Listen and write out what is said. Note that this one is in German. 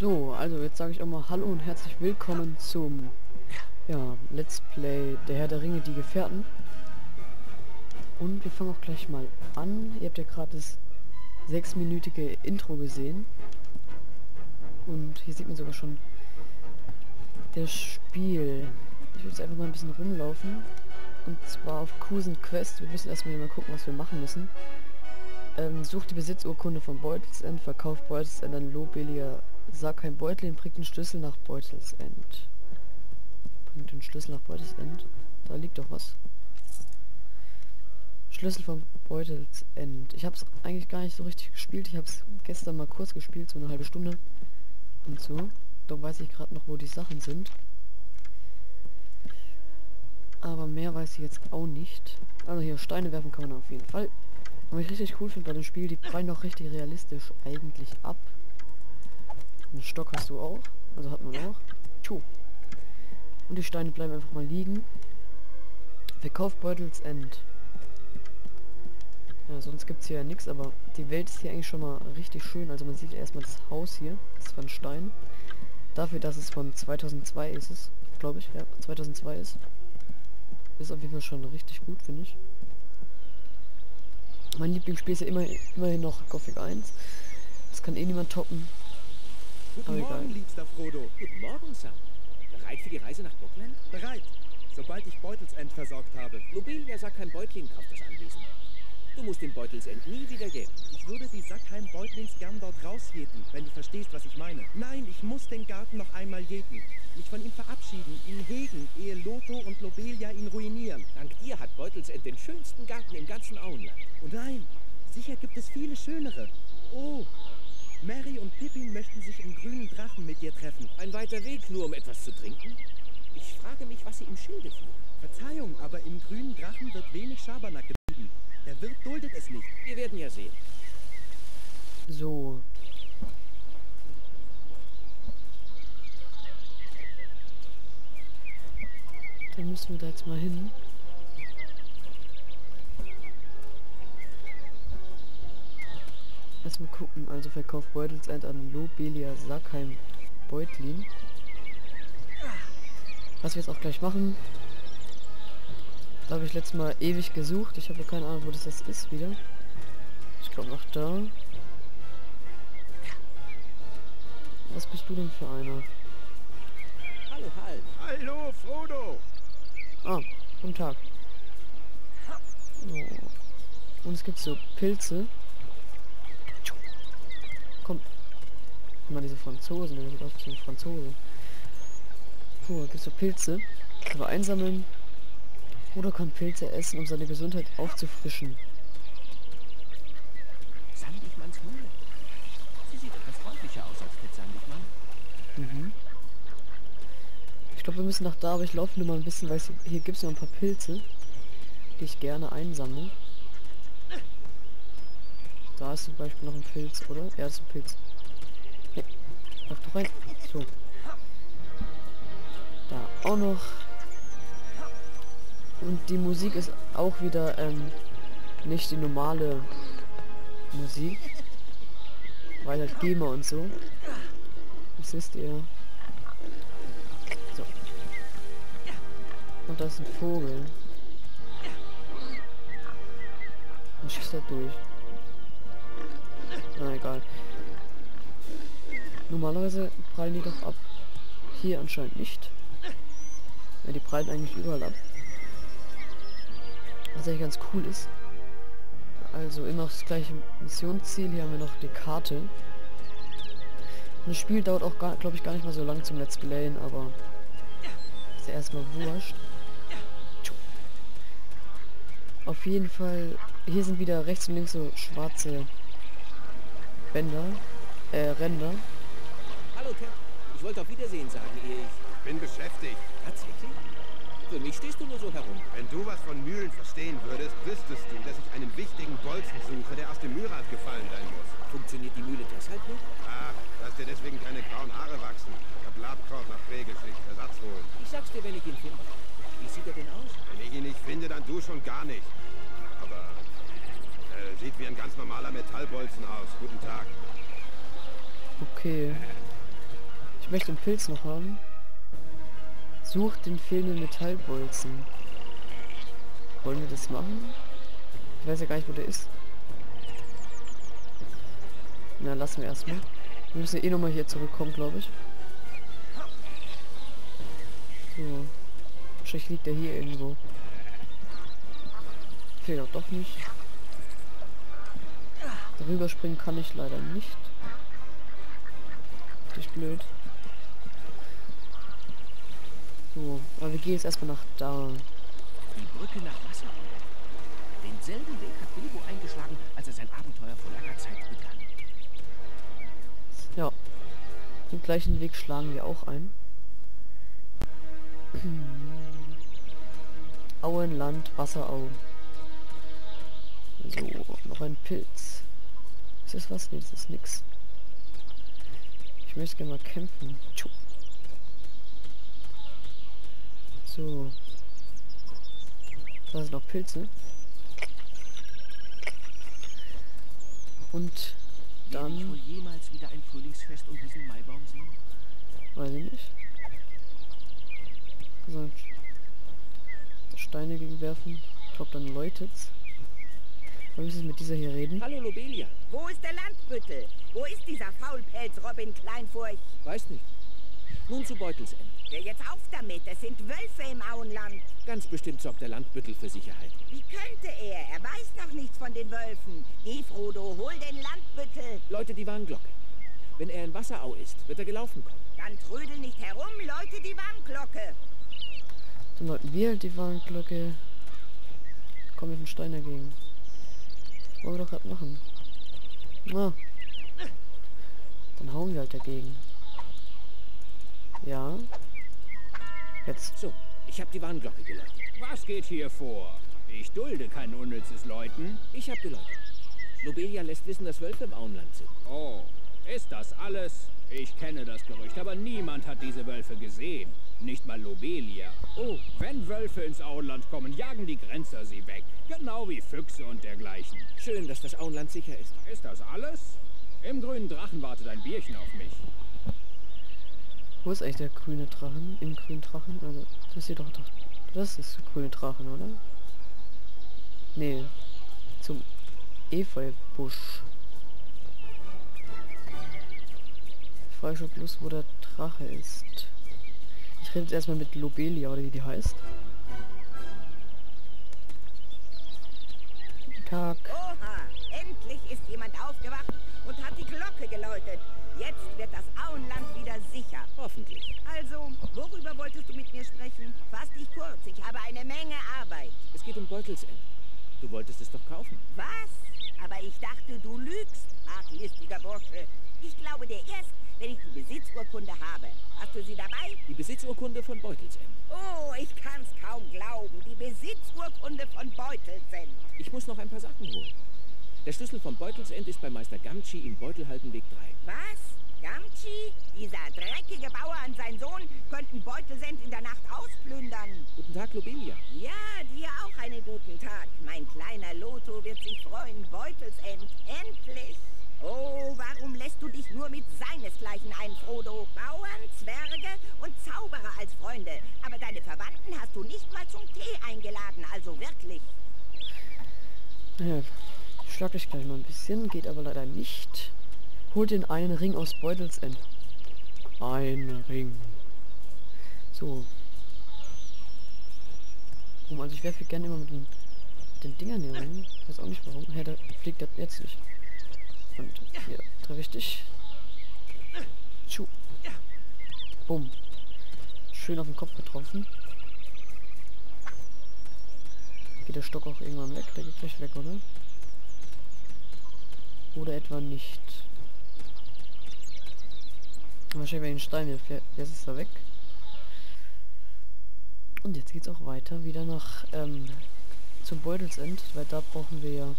So, also jetzt sage ich auch mal Hallo und herzlich willkommen zum ja, Let's Play Der Herr der Ringe, die Gefährten. Und wir fangen auch gleich mal an. Ihr habt ja gerade das sechsminütige Intro gesehen. Und hier sieht man sogar schon das Spiel. Ich will jetzt einfach mal ein bisschen rumlaufen. Und zwar auf Kusen Quest. Wir müssen erstmal hier mal gucken, was wir machen müssen. Ähm, sucht die Besitzurkunde von Beutelsend, verkauft Beutelsend an Lobelia Sag kein Beutel, bringt den Schlüssel nach Beutelsend. Bringt den Schlüssel nach Beutelsend. Da liegt doch was. Schlüssel von Beutelsend. Ich habe es eigentlich gar nicht so richtig gespielt. Ich habe es gestern mal kurz gespielt, so eine halbe Stunde. Und so. Da weiß ich gerade noch, wo die Sachen sind. Aber mehr weiß ich jetzt auch nicht. Also hier Steine werfen kann man auf jeden Fall. Was ich richtig cool finde bei dem Spiel, die prallen noch richtig realistisch eigentlich ab. Einen Stock hast du auch. Also hat man auch. Tschu. Und die Steine bleiben einfach mal liegen. Verkaufbeutels End. Ja, sonst gibt es hier ja nichts, aber die Welt ist hier eigentlich schon mal richtig schön. Also man sieht erstmal das Haus hier. Das ist von Stein. Dafür, dass es von 2002 ist es, glaube ich. Ja, 2002 ist. Ist auf jeden Fall schon richtig gut, finde ich. Mein Lieblingsspiel ist ja immer, immerhin noch Gothic 1. Das kann eh niemand toppen. Guten Aber Morgen, egal. liebster Frodo. Guten Morgen, Sam. Bereit für die Reise nach Brookland? Bereit, sobald ich Beutelsend versorgt habe. Lobelia sagt kein Beutlin kauft das Anwesen. Du musst den Beutelsend nie wieder geben. Ich würde die Sackheim-Beutlings gern dort rausjäten, wenn du verstehst, was ich meine. Nein, ich muss den Garten noch einmal jäten. Mich von ihm verabschieden, ihn hegen, ehe Lotho und Lobelia ihn ruinieren. Dank dir hat Beutelsend den schönsten Garten im ganzen Auenland. Und nein, sicher gibt es viele schönere. Oh, Mary und Pippin möchten sich im grünen Drachen mit dir treffen. Ein weiter Weg, nur um etwas zu trinken? Ich frage mich, was sie im Schilde führen. Verzeihung, aber im grünen Drachen wird wenig Schabernack getrieben. Der Wirt duldet es nicht. Wir werden ja sehen. So. Dann müssen wir da jetzt mal hin. Erstmal gucken, also verkauft Beutelsend an Lobelia Sackheim Beutlin. Was wir jetzt auch gleich machen. Da habe ich letztes Mal ewig gesucht. Ich habe keine Ahnung, wo das jetzt ist wieder. Ich glaube noch da. Was bist du denn für einer? Hallo, Hal. Hallo, Frodo! Ah, guten Tag. Oh. Und es gibt so Pilze. Mal diese Franzosen, der sieht aus wie ein Franzose. Puh, gibt so Pilze. Kann man einsammeln. Oder kann Pilze essen, um seine Gesundheit aufzufrischen. Sandigmanns Mühle. Sie sieht etwas freundlicher aus als Pet Sandigmann. Mhm. Ich glaube, wir müssen nach da, aber ich laufe nur mal ein bisschen, weil hier gibt es noch ein paar Pilze, die ich gerne einsammle. Da ist zum Beispiel noch ein Pilz, oder? Ja, das ist ein Pilz. Lauf doch rein. So. Da auch noch. Und die Musik ist auch wieder ähm, nicht die normale Musik. Weil halt GEMA und so. Das wisst ihr. So. Und da ist ein Vogel. Und schießt da durch. Na egal. Normalerweise prallen die doch ab. Hier anscheinend nicht. Ja, die prallen eigentlich überall ab. Was eigentlich ganz cool ist. Also immer das gleiche Missionsziel. Hier haben wir noch die Karte. Das Spiel dauert auch, glaube ich, gar nicht mal so lang zum Let's Playen, aber ist ja erstmal wurscht. Auf jeden Fall, hier sind wieder rechts und links so schwarze Bänder, äh, Ränder. Hallo, Cap. Ich wollte auf Wiedersehen sagen, ehe ich... Bin beschäftigt. Tatsächlich? Für mich stehst du nur so herum. Wenn du was von Mühlen verstehen würdest, wüsstest du, dass ich einen wichtigen Bolzen suche, der aus dem Mühlrad gefallen sein muss. Funktioniert die Mühle deshalb nicht? Ach, lass dir deswegen keine grauen Haare wachsen. Ich hab Labkraut nach Prägeschicht. Ersatz holen. Ich sag's dir, wenn ich ihn finde. Wie sieht er denn aus? Wenn ich ihn nicht finde, dann du schon gar nicht. Aber äh, sieht wie ein ganz normaler Metallbolzen aus. Guten Tag. Okay. Ich möchte den Pilz noch haben. Sucht den fehlenden Metallbolzen. Wollen wir das machen? Ich weiß ja gar nicht, wo der ist. Na, lassen wir erstmal. Wir müssen eh nochmal hier zurückkommen, glaube ich. So. Wahrscheinlich liegt er hier irgendwo. Fehlt auch doch nicht. Darüber springen kann ich leider nicht. Richtig blöd. So, aber wir gehen jetzt erstmal nach da. Die Brücke nach Wasser. Denselben Weg hat Bilbo eingeschlagen, als er sein Abenteuer vor langer Zeit begann. Ja. Den gleichen Weg schlagen wir auch ein. Auenland, Wasserau. So, noch ein Pilz. Ist das was? Nee, das ist nix. Ich möchte gerne mal kämpfen. Tschu. So. Da sind noch Pilze. Und Werde ich dann, wohl jemals wieder ein Frühlingsfest um diesen Maibaum sehen? weiß ich nicht. So, Steine gegen werfen. Ich glaube, dann läutet's. Wir müssen mit dieser hier reden. Hallo Lobelia. Wo ist der Landbüttel? Wo ist dieser Faulpelz Robin Kleinfurch? Weiß nicht. Nun zu Beutelsend. Hör jetzt auf damit, es sind Wölfe im Auenland. Ganz bestimmt sorgt der Landbüttel für Sicherheit. Wie könnte er? Er weiß noch nichts von den Wölfen. Geh, Frodo, hol den Landbüttel. Leute die Warnglocke. Wenn er in Wasserau ist, wird er gelaufen kommen. Dann trödel nicht herum, Leute, die Warnglocke. Dann läuten wir die Warnglocke. Kommen mit dem Stein dagegen. Wollen wir doch gerade machen. Na. Dann hauen wir halt dagegen. Ja. Jetzt. So, ich habe die Warnglocke geläutet. Was geht hier vor? Ich dulde kein unnützes Läuten. Ich habe geläutet. Lobelia lässt wissen, dass Wölfe im Auenland sind. Oh, ist das alles? Ich kenne das Gerücht, aber niemand hat diese Wölfe gesehen. Nicht mal Lobelia. Oh, Wenn Wölfe ins Auenland kommen, jagen die Grenzer sie weg. Genau wie Füchse und dergleichen. schön, dass das Auenland sicher ist. Ist das alles? Im grünen Drachen wartet ein Bierchen auf mich. Wo ist eigentlich der grüne Drachen? Im grünen Drachen? Das ist doch, doch. Das ist grüne Drachen, oder? Nee. Zum Efeubusch. Ich frage schon bloß, wo der Drache ist. Ich rede jetzt erstmal mit Lobelia, oder wie die heißt. Tag. Oha, endlich ist jemand aufgewacht und hat die Glocke geläutet. Jetzt wird das Auenland wieder sicher. Hoffentlich. Also, worüber wolltest du mit mir sprechen? Fass dich kurz, ich habe eine Menge Arbeit. Es geht um Beutelsend. Du wolltest es doch kaufen. Was? Aber ich dachte, du lügst, arglistiger Bursche. Ich glaube dir erst, wenn ich die Besitzurkunde habe. Hast du sie dabei? Die Besitzurkunde von Beutelsend. Oh, ich kann's kaum glauben. Die Besitzurkunde von Beutelsend. Ich muss noch ein paar Sachen holen. Der Schlüssel vom Beutelsend ist bei Meister Gamtschi in Beutelhaltenweg 3. Was? Gamtschi? Dieser dreckige Bauer und sein Sohn könnten Beutelsend in der Nacht ausplündern. Guten Tag, Lobelia. Ja, dir auch einen guten Tag. Mein kleiner Lotho wird sich freuen. Beutelsend. Endlich. Oh, warum lässt du dich nur mit seinesgleichen ein, Frodo? Bauern, Zwerge und Zauberer als Freunde. Aber deine Verwandten hast du nicht mal zum Tee eingeladen, also wirklich. Ja, ich schlag dich gleich mal ein bisschen, geht aber leider nicht. Holt den einen Ring aus Beutelsend. Ein Ring. So. Also ich werfe gerne immer mit den, den Dingern hier rein. Ich weiß auch nicht warum. Hä, da fliegt das jetzt nicht. Und hier treffe ich dich. Tschu. Bumm. Schön auf den Kopf getroffen. Geht der Stock auch irgendwann weg? Der geht gleich weg, oder? Oder etwa nicht. Wahrscheinlich ich den Stein hier jetzt ist er weg. Und jetzt geht's auch weiter wieder nach ähm, zum Beutelsend, weil da brauchen wir ja